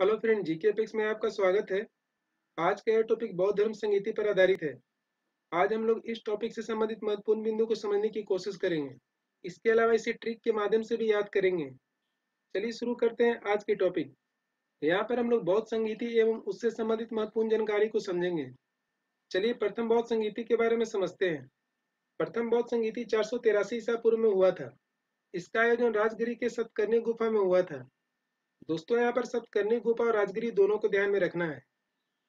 Hello friend, GK pics में आपका स्वागत है। आज का यह टॉपिक बौद्ध धर्म संगीति पर आधारित है। आज हम लोग इस टॉपिक से संबंधित महत्वपूर्ण बिंदु को समझने की कोशिश करेंगे। इसके अलावा इसे ट्रिक के माध्यम से भी याद करेंगे। चलिए शुरू करते हैं आज के टॉपिक। यहाँ पर हम लोग बौद्ध संगीति एवं उससे संबंधित महत्वपूर्ण जानकारी को समझेंगे। चलिए प्रथम बौद्ध संगीति के बारे में समझते हैं। प्रथम बौद्ध संगीति चार सौ ईसा पूर्व में हुआ था। इसका आयोजन राजगिरी के सतकर्णी गुफा में हुआ था। दोस्तों, यहाँ पर सतकर्णी गुफा और राजगिरी दोनों को ध्यान में रखना है।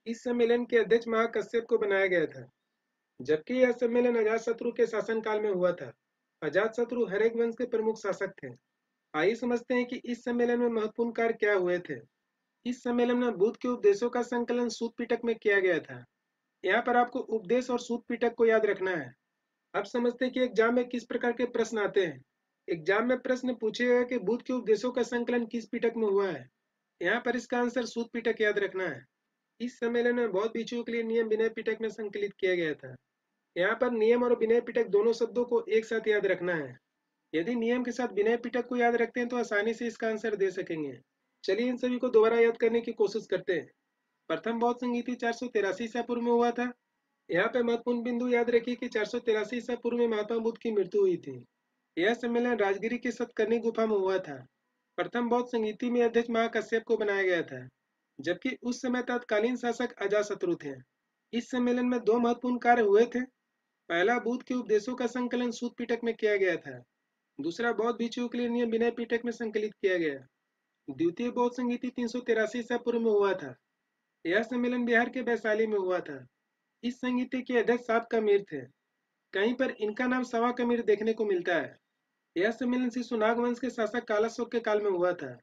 इस सम्मेलन के अध्यक्ष महाकश्यप को बनाया गया था, जबकि यह सम्मेलन अजात शत्रु के शासनकाल में हुआ था। अजात शत्रु हरेक वंश के प्रमुख शासक थे। आइए समझते हैं कि इस सम्मेलन में महत्वपूर्ण कार्य क्या हुए थे। इस सम्मेलन में बुद्ध के उपदेशों का संकलन सूत में किया गया था। यहाँ पर आपको उपदेश और सूत पिटक को याद रखना है। अब समझते हैं कि एग्ज़ाम में किस प्रकार के प्रश्न आते हैं। एग्ज़ाम में प्रश्न पूछेगा कि बुद्ध के उपदेशों का संकलन किस पिटक में हुआ है? यहाँ पर इसका आंसर सूत पिटक याद रखना है। इस सम्मेलन में बौद्ध भिक्षुओं के लिए नियम विनय पिटक में संकलित किया गया था। यहाँ पर नियम और विनय पिटक दोनों शब्दों को एक साथ याद रखना है। यदि नियम के साथ विनय पिटक को याद रखते हैं तो आसानी से इसका आंसर दे सकेंगे। चलिए इन सभी को दोबारा याद करने की कोशिश करते हैं। प्रथम बौद्ध संगीति चार सौ तिरासी ईसा पूर्व में हुआ था। यहाँ पे महत्वपूर्ण बिंदु याद रखिए कि चार सौ तिरासी ईसा पूर्व में महात्मा बुद्ध की मृत्यु हुई थी। यह सम्मेलन राजगिरी के सतकर्णी गुफा में हुआ था। प्रथम बौद्ध संगीति में अध्यक्ष महाकश्यप को बनाया गया था, जबकि उस समय तत्कालीन शासक अजाशत्रु थे। इस सम्मेलन में दो महत्वपूर्ण कार्य हुए थे। पहला, बुद्ध के उपदेशों का संकलन सूत पिटक में किया गया था। दूसरा, बौद्ध भिक्षुओं के लिए नियम विनय पिटक में संकलित किया गया। द्वितीय, बौद्ध संगीति तीन सौ तिरासी ईसा पूर्व में हुआ था। यह सम्मेलन बिहार के वैशाली में हुआ था। इस संगीति के अध्यक्ष सात कमीर थे। कहीं पर इनका नाम सवा कमीर देखने को मिलता है। यह सम्मेलन श्री सुनाग वंश के शासक कालाशोक के काल में हुआ था।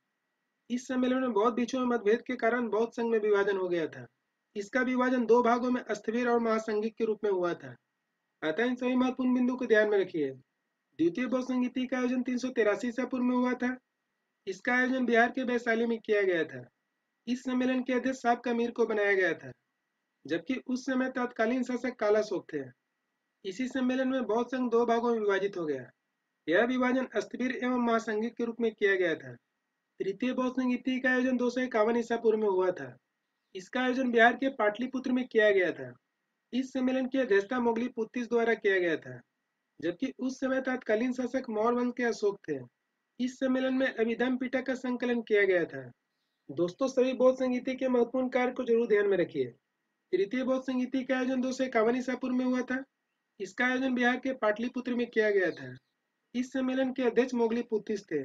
इस सम्मेलन में बहुत बीचों में मतभेद के कारण बौद्ध संघ में विभाजन हो गया था। इसका विभाजन दो भागों में अस्थिवीर और महासंगिक के रूप में हुआ था। अतः इन सभी महत्वपूर्ण बिंदु को ध्यान में रखिए। द्वितीय बौद्ध संगीति का आयोजन तीन सौ पूर्व में हुआ था। इसका आयोजन बिहार के वैशाली में किया गया था। इस सम्मेलन के अध्यक्ष साहब कमीर को बनाया गया था। जबकि उस समय तत्कालीन शासक कालाशोक थे। इसी सम्मेलन में बौद्ध संघ दो भागों में विभाजित हो गया। यह विभाजन अस्थिवीर एवं महासंघिक के रूप में किया गया था। तृतीय बौद्ध संगीति का आयोजन दो सौ इक्यावन ईसा पूर्व में हुआ था। इसका आयोजन बिहार के पाटलिपुत्र में किया गया था। इस सम्मेलन की अध्यक्षता मोगली पुत्तीस द्वारा किया गया था, जबकि उस समय तत्कालीन शासक मौर्य वंश के अशोक थे। इस सम्मेलन में अभिधम पिटक का संकलन किया गया था। दोस्तों, सभी बौद्ध संगीति के महत्वपूर्ण कार्य को ज़रूर ध्यान में रखिए। तृतीय बौद्ध संगीति का आयोजन दो सौ इक्यावन ईसा पूर्व में हुआ था। इसका आयोजन बिहार के पाटलिपुत्र में किया गया था। इस सम्मेलन के अध्यक्ष मोगली पुत्तिस थे,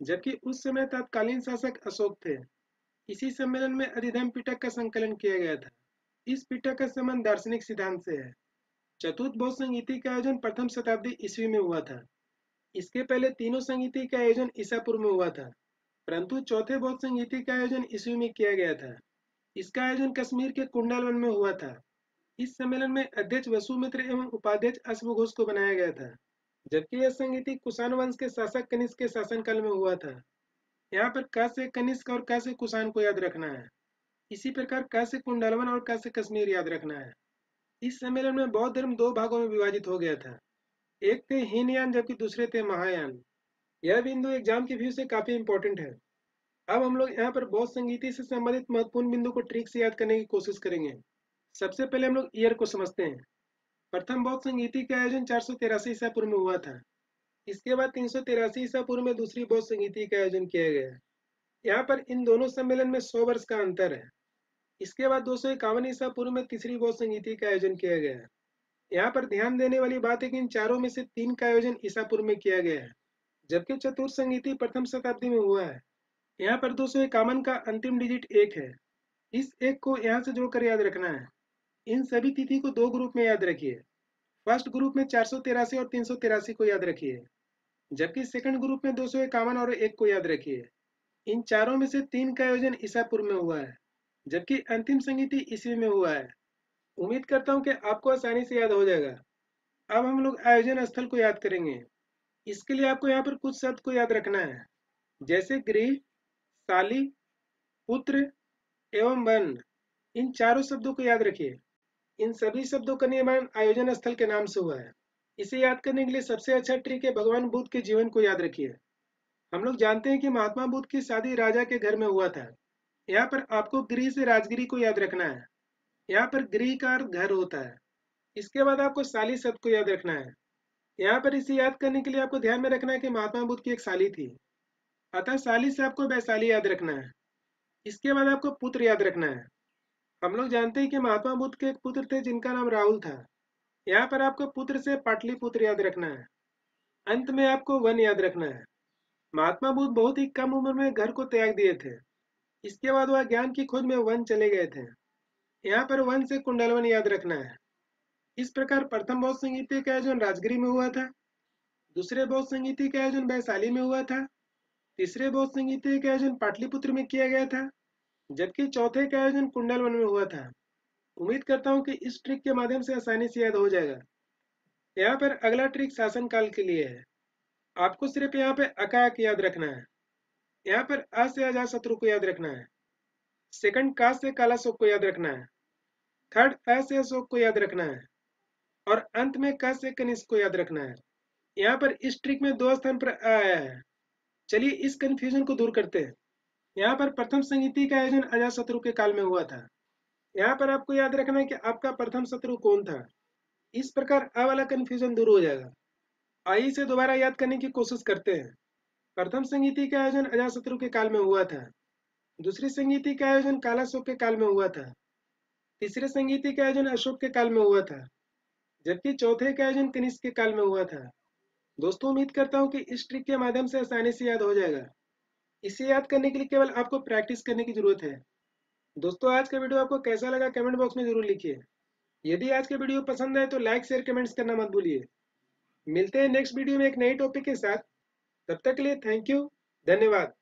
जबकि उस समय तत्कालीन शासक अशोक थे। इसी सम्मेलन में अधिधम पिटक का संकलन किया गया था। इस पिटक का संबंध दार्शनिक सिद्धांत से है। चतुर्थ बौद्ध संगीति का आयोजन प्रथम शताब्दी ईस्वी में हुआ था। इसके पहले तीनों संगीति का आयोजन ईसापुर में हुआ था, परंतु चौथे बौद्ध संगीति का आयोजन ईस्वी में किया गया था। इसका आयोजन कश्मीर के कुंडल वन में हुआ था। इस सम्मेलन में अध्यक्ष वसुमित्र एवं उपाध्यक्ष अश्वघोष को बनाया गया था। जबकि यह संगीति कुषाण वंश के शासक कनिष्क के शासनकाल में हुआ था। यहाँ पर क से कनिष्क और क से कुषाण को याद रखना है। इसी प्रकार क से कुंडलवन और क से कश्मीर याद रखना है। इस सम्मेलन में बौद्ध धर्म दो भागों में विभाजित हो गया था। एक थे हीनयान, जबकि दूसरे थे महायान। यह बिंदु एग्ज़ाम के व्यू से काफ़ी इंपॉर्टेंट है। अब हम लोग यहाँ पर बौद्ध संगीति से संबंधित महत्वपूर्ण बिंदु को ट्रिक से याद करने की कोशिश करेंगे। सबसे पहले हम लोग ईयर को समझते हैं। प्रथम बौद्ध संगीति का आयोजन चार सौ तिरासी ईसा पूर्व में हुआ था। इसके बाद तीन सौ तिरासी ईसा पूर्व में दूसरी बौद्ध संगीति का आयोजन किया गया। यहाँ पर इन दोनों सम्मेलन में सौ वर्ष का अंतर है। इसके बाद दो सौ इक्यावन ईसा पूर्व में तीसरी बौद्ध संगीति का आयोजन किया गया। यहाँ पर ध्यान देने वाली बात है कि इन चारों में से तीन का आयोजन ईसा पूर्व में किया गया है, जबकि चतुर्थ संगीति प्रथम शताब्दी में हुआ है। यहाँ पर दो सौ इक्यावन का अंतिम डिजिट एक है। इस एक को यहाँ से जोड़कर याद रखना है। इन सभी तिथि को दो ग्रुप में याद रखिए। फ़र्स्ट ग्रुप में चार सौ तिरासी और तीन सौ तिरासी को याद रखिए। जबकि सेकंड ग्रुप में दो सौ इक्यावन और एक को याद रखिए। इन चारों में से तीन का आयोजन ईसापुर में हुआ है, जबकि अंतिम संगीति ईस्वी में हुआ है। उम्मीद करता हूँ कि आपको आसानी से याद हो जाएगा। अब हम लोग आयोजन स्थल को याद करेंगे। इसके लिए आपको यहाँ पर कुछ शब्द को याद रखना है, जैसे गृह, साली, पुत्र एवं वन। इन चारों शब्दों को याद रखिए। इन सभी शब्दों का निर्माण आयोजन स्थल के नाम से हुआ है। इसे याद करने के लिए सबसे अच्छा ट्रिक है भगवान बुद्ध के जीवन को याद रखिए। हम लोग जानते हैं कि महात्मा बुद्ध की शादी राजा के घर में हुआ था। यहाँ पर आपको गृह से राजगिरी को याद रखना है। यहाँ पर गृह का घर होता है। इसके बाद आपको साली शब्द को याद रखना है। यहाँ पर इसे याद करने के लिए आपको ध्यान में रखना है कि महात्मा बुद्ध की एक साली थी। अतः साली से आपको वैशाली याद रखना है। इसके बाद आपको पुत्र याद रखना है। हम लोग जानते हैं कि महात्मा बुद्ध के एक पुत्र थे जिनका नाम राहुल था। यहाँ पर आपको पुत्र से पाटलिपुत्र याद रखना है। अंत में आपको वन याद रखना है। महात्मा बुद्ध बहुत ही कम उम्र में घर को त्याग दिए थे। इसके बाद वह ज्ञान की खोज में वन चले गए थे। यहाँ पर वन से कुंडलवन याद रखना है। इस प्रकार प्रथम बौद्ध संगीति का आयोजन राजगिरी में हुआ था। दूसरे बौद्ध संगीति का आयोजन वैशाली में हुआ था। तीसरे बौद्ध संगीति का आयोजन पाटलिपुत्र में किया गया था। जबकि चौथे का आयोजन कुंडलवन में हुआ था। उम्मीद करता हूँ कि इस ट्रिक के माध्यम से आसानी से याद हो जाएगा। यहाँ पर अगला ट्रिक शासन काल के लिए है। आपको सिर्फ़ यहाँ पे अकाक याद रखना है। यहाँ पर अ से अजात शत्रु को याद रखना है। सेकंड का से काला शोक को याद रखना है। थर्ड अ से अशोक को याद रखना है। और अंत में क से कनिष्क को याद रखना है। यहाँ पर इस ट्रिक में दो स्थान पर आया है। चलिए इस कंफ्यूजन को दूर करते हैं। यहाँ पर प्रथम संगीति का आयोजन अजात शत्रु के काल में हुआ था। यहाँ पर आपको याद रखना है कि आपका प्रथम शत्रु कौन था? इस प्रकार अ वाला कंफ्यूजन दूर हो जाएगा। आइए इसे दोबारा याद करने की कोशिश करते हैं। प्रथम संगीति का आयोजन अजात शत्रु के काल में हुआ था। दूसरी संगीति का आयोजन काला शोक के काल में हुआ था। तीसरे संगीति का आयोजन अशोक के काल में हुआ था। जबकि चौथे का आयोजन कनिष्क के काल में हुआ था। दोस्तों, उम्मीद करता हूँ कि इस ट्रिक के माध्यम से आसानी से याद हो जाएगा। इसे याद करने के लिए केवल आपको प्रैक्टिस करने की ज़रूरत है। दोस्तों, आज का वीडियो आपको कैसा लगा कमेंट बॉक्स में ज़रूर लिखिए। यदि आज का वीडियो पसंद आए तो लाइक, शेयर, कमेंट्स करना मत भूलिए। मिलते हैं नेक्स्ट वीडियो में एक नई टॉपिक के साथ। तब तक के लिए थैंक यू, धन्यवाद।